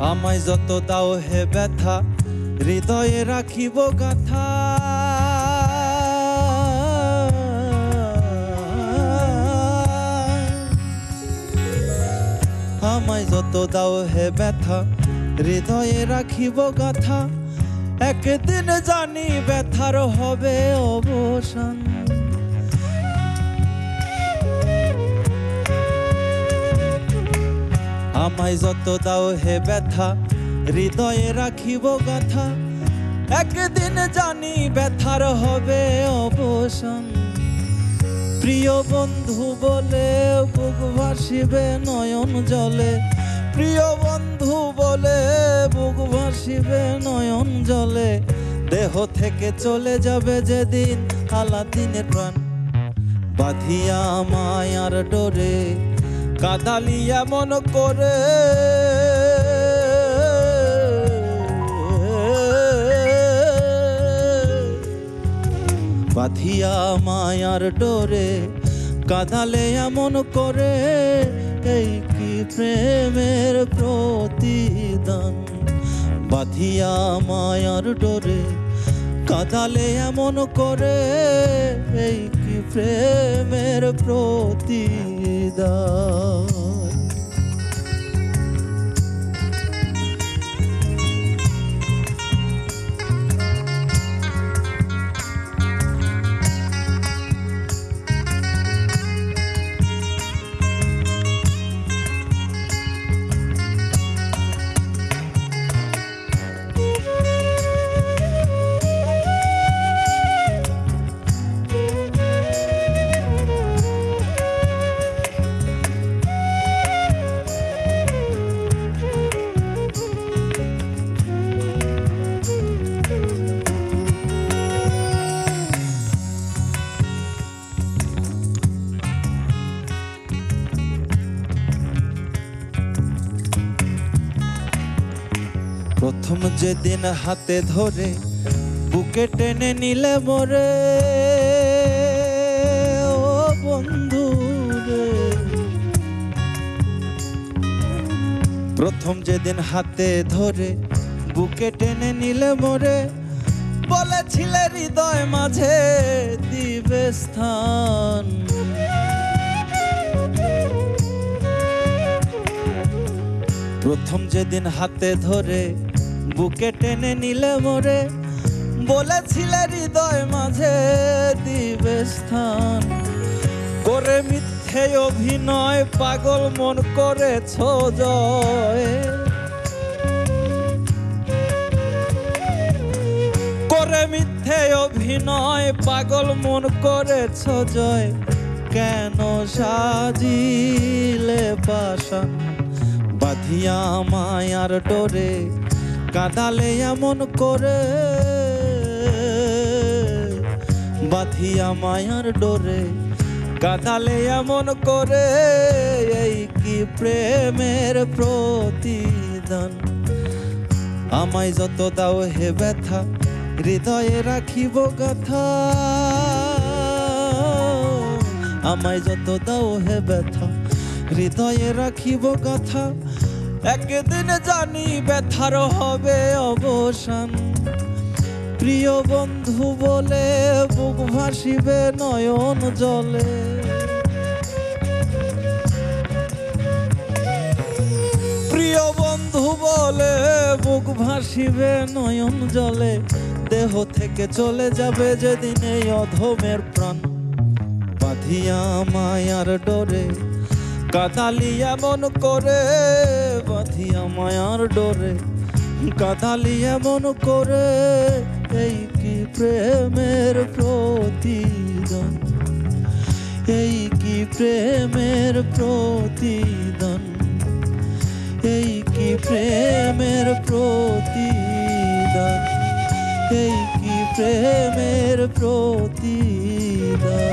আমায় যত দাও হে ব্যথা, হৃদয়ে রাখিব গাথা। আমায় যত দাও হে ব্যথা, হৃদয়ে রাখিব গাথা। একদিন জানি ব্যথার হবে অবসান। আমায় যত দাও হে ব্যথা, হৃদয়ে রাখিব গাথা একদিন জানি ব্যথার হবে অবসান। প্রিয় বন্ধু বলে বুক ভাসিবে নয়ন জলে। প্রিয় বন্ধু বলে বুক ভাসিবে নয়ন জলে। দেহ থেকে চলে যাবে যেদিন আলাদিনের প্রাণ। বাঁধিয়া মায়ার ডোরে কাদালিয়া মন করে। বাঁধিয়া মায়ার ডোরে কাদালে এমন করে। এই কি প্রেমের প্রতিদান? বাঁধিয়া মায়ার ডোরে কাদালে এমন করে। এই প্রেমের প্রতিদান প্রথম যেদিন হাতে ধরে বুকে টেনে নিলে মরে, ও বন্ধু রে। প্রথম যেদিন হাতে ধরে বুকে টেনে নিলে মরে, বলেছিলে হৃদয় মাঝে দিবে স্থান। প্রথম যেদিন হাতে ধরে বুকে টেনে নিলে মোরে। বলেছিলে হৃদয় মাঝে দিবে স্থান। করে মিথ্যে অভিনয় পাগল মন করেছ জয়। করে মিথ্যে অভিনয় পাগল মন করেছ জয়। কেন সাজিলে পাশান বাঁধিয়া মায়ার ডোরে? কাদালে এমন করে, বাঁধিয়া মায়ার ডোরে কাদালে এমন করে, এই কি প্রেমের প্রতিদান? আমায় যত দাও হে ব্যথা, হৃদয়ে রাখিব গাথা। আমায় যত দাও হে ব্যথা, হৃদয়ে রাখিব গাথা। একদিন জানি ব্যথার হবে অবসান। প্রিয় বন্ধু বলে বুক ভাসিবে নয়ন জলে। প্রিয় বন্ধু বলে বুক ভাসিবে নয়ন জলে। দেহ থেকে চলে যাবে যেদিন এই অধমের প্রাণ। বাঁধিয়া মায়ার ডোরে কাদালিয়া মন করে, বাঁধিয়া মায়ার ডোরে। কাদালিয়া মন করে, এই কি প্রেমের প্রতিদান? এই কি প্রেমের প্রতিদান? এই কি প্রেমের প্রতিদান? এই কি প্রেমের প্রতিদান?